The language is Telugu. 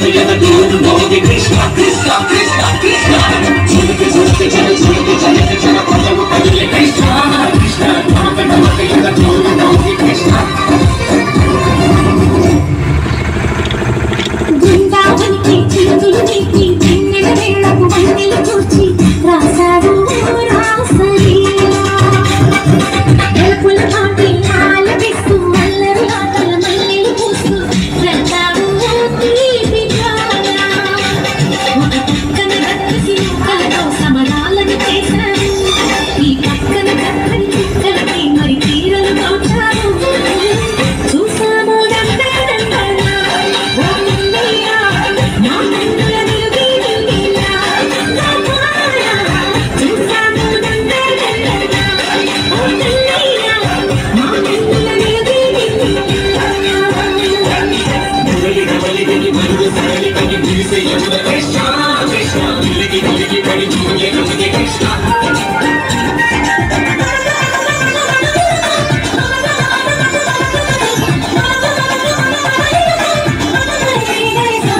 没人的读懂我的内心。మురళి గమలి గని మరుగు సరళి కని పిలిసే యమున కృష్ణ కృష్ణ పిల్లికి పిల్లికి పడి